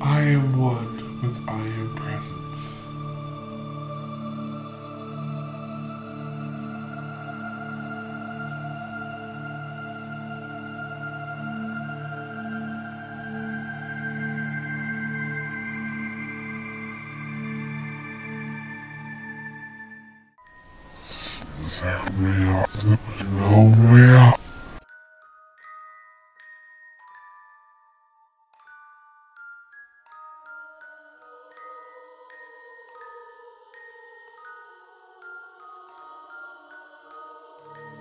I am one with I am presence. Set me up, no me up. Bye.